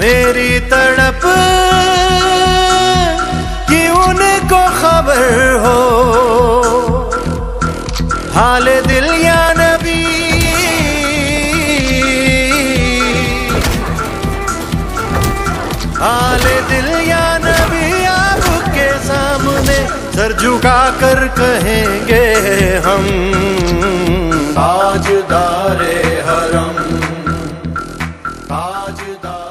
मेरी तड़प, कि उनको खबर हो। हाल दिल या नबी, हाल दिल या नबी आपके सामने सर झुका कर कहेंगे हम। ताजदारे हरम ताजदार